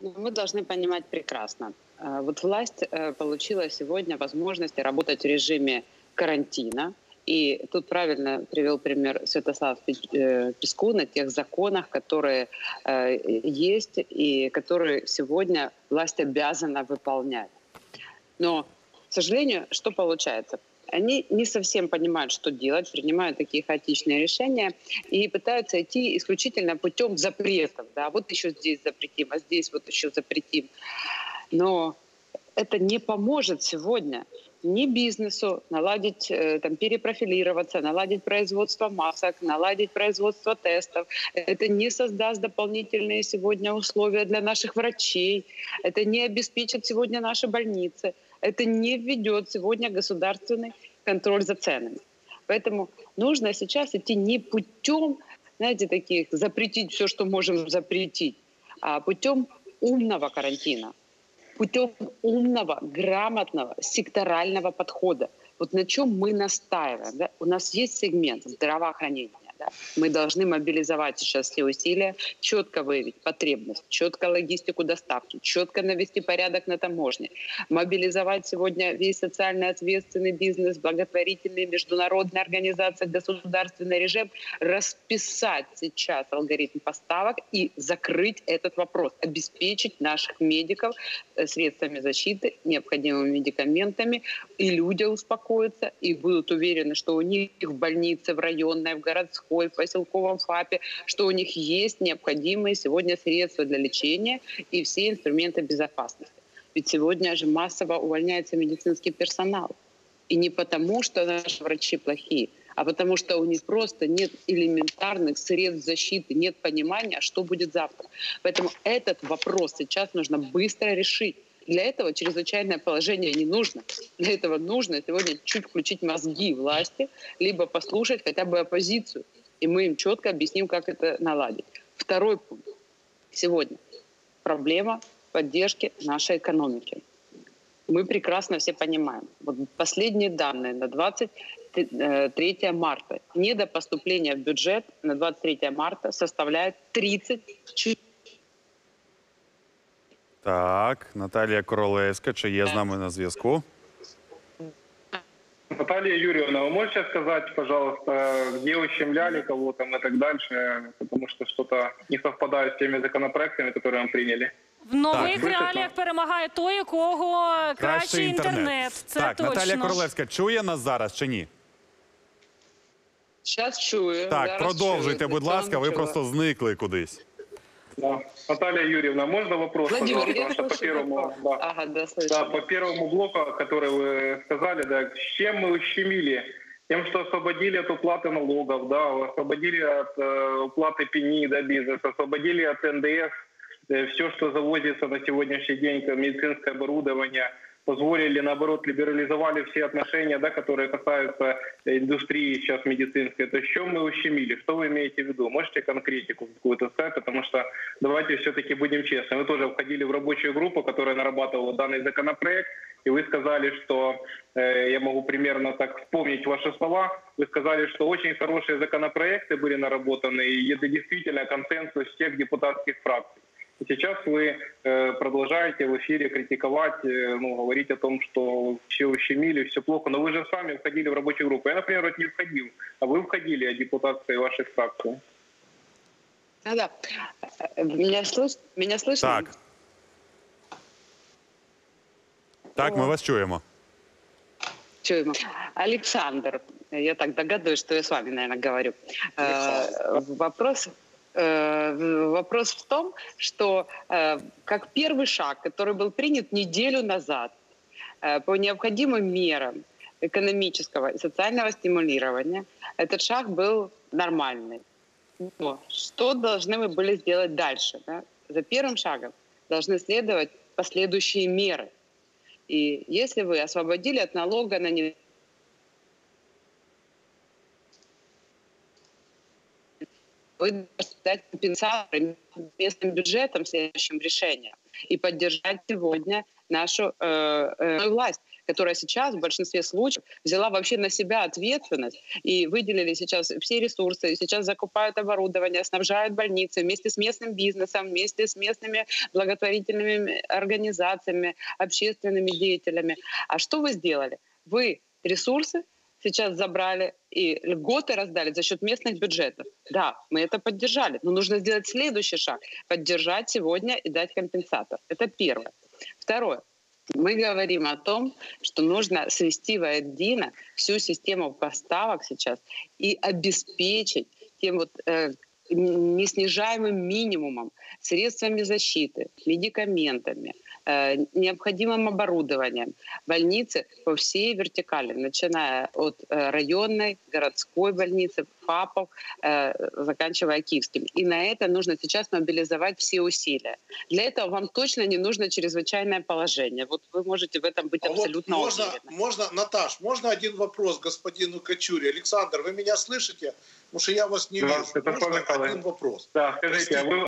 Ну, Мы должны понимать прекрасно. Э, Вот власть э, получила сегодня возможность работать в режиме карантина. И тут правильно привел пример Святослав э, Песку на тех законах, которые э, есть и которые сегодня власть обязана выполнять. Но, к сожалению, что получается? Они не совсем понимают, что делать, принимают такие хаотичные решения и пытаются идти исключительно путем запретов. Да, вот еще здесь запретим, а здесь вот еще запретим. Но это не поможет сегодня ни бизнесу наладить, э, там, перепрофилироваться, наладить производство масок, наладить производство тестов. Это не создаст дополнительные сегодня условия для наших врачей. Это не обеспечит сегодня наши больницы. Это не введет сегодня государственный контроль за ценами. Поэтому нужно сейчас идти не путем, знаете, таких запретить все, что можем запретить, а путем умного карантина путем умного, грамотного, секторального подхода. Вот на чем мы настаиваем. Да? У нас есть сегмент здравоохранения. Да? Мы должны мобилизовать сейчас все усилия, четко выявить потребность, четко логистику доставки, четко навести порядок на таможне, мобилизовать сегодня весь социально ответственный бизнес, благотворительные международные организации, государственный режим, расписать сейчас алгоритм поставок и закрыть этот вопрос, обеспечить наших медиков э, средствами защиты, необходимыми медикаментами, и люди успокоятся и будут уверены, что у них в больнице, в районной, в городской, в поселковом ФАПе, что у них есть необходимые сегодня средства для лечения и все инструменты безопасности. Ведь сегодня же массово увольняется медицинский персонал. И не потому, что наши врачи плохие, а потому что у них просто нет элементарных средств защиты, нет понимания, что будет завтра. Поэтому этот вопрос сейчас нужно быстро решить. Для этого чрезвычайное положение не нужно. Для этого нужно сегодня чуть включить мозги власти, либо послушать хотя бы оппозицию. И мы им четко объясним, как это наладить. Второй пункт. Сегодня проблема поддержки нашей экономики. Мы прекрасно все понимаем. Вот последние данные на 23 марта. Недопоступление в бюджет на 23 марта составляет 34 Так, Наталія Королевська, чи є з нами на зв'язку? Наталья Юрьевна, вы можете сказать, пожалуйста, где ущемляли кого там и так дальше, потому что что-то не совпадает с теми законопроектами, которые мы приняли? В нових Так, вичерпно. реаліях перемагає той, у кого кращий інтернет. Це так, точно. Наталія Королевська чує нас зараз чи ні? Сейчас чую. Так, зараз продовжуйте, чую. будь ласка, ви Чула. просто зникли кудись. Да. Наталья Юрьевна, можно вопрос, Владимир, Потому что по первому, вопрос. да, Ага, да, да, по первому блоку, который вы сказали, да, с чем мы ущемили? Тем, что освободили от уплаты налогов, да, освободили от э, уплаты пени, да, бизнеса, освободили от НДС все, что завозится на сегодняшний день, медицинское оборудование, позволили, наоборот, либерализовали все отношения, да, которые касаются индустрии сейчас медицинской. То есть, чем мы ущемили? Что вы имеете в виду? Можете конкретику какую-то сказать? Потому что давайте все-таки будем честны. Вы тоже входили в рабочую группу, которая нарабатывала данный законопроект, и вы сказали, что, э, я могу примерно так вспомнить ваши слова, вы сказали, что очень хорошие законопроекты были наработаны, и это действительно консенсус всех депутатских фракций. И сейчас вы э, продолжаете в эфире критиковать, э, ну, говорить о том, что все ущемили, все плохо. Но вы же сами входили в рабочую группу. Я, например, вот не входил, а вы входили, а депутатской вашей фракции. Да-да. Э, Меня, слыш... Меня слышно? Так. Так, ми вас чуємо. Чуємо. Александр, я так догадываюсь, что я с вами, наверное, говорю. Э, Вопрос, э, вопрос в том, что э, как первый шаг, который был принят неделю назад э, по необходимым мерам экономического и социального стимулирования, этот шаг был нормальный. Но что должны мы были сделать дальше? да? За первым шагом должны следовать последующие меры. И если вы освободили от налога на не- вы дать компенсацию местным бюджетам следующим решением. и поддержать сегодня нашу э, э, власть которая сейчас в большинстве случаев взяла вообще на себя ответственность и выделили сейчас все ресурсы, сейчас закупают оборудование, снабжают больницы вместе с местным бизнесом, вместе с местными благотворительными организациями, общественными деятелями. А что вы сделали? Вы ресурсы сейчас забрали и льготы раздали за счет местных бюджетов. Да, мы это поддержали, но нужно сделать следующий шаг — поддержать сегодня и дать компенсатор. Это первое. Второе. Мы говорим о том, что нужно свести воедино всю систему поставок сейчас и обеспечить тем вот э, неснижаемым минимумом, средствами защиты, медикаментами, необходимым оборудованием. Больницы по всей вертикали, начиная от э, районной, городской больницы, ФАПов, э, заканчивая Киевским. И на это нужно сейчас мобилизовать все усилия. Для этого вам точно не нужно чрезвычайное положение. Вот вы можете в этом быть а абсолютно вот можно, уверены. Можно, Наташ, можно один вопрос господину Кочуре? Александр, вы меня слышите? Потому что я вас не Да, вижу. это Можно один вопрос? Да, скажите, а вы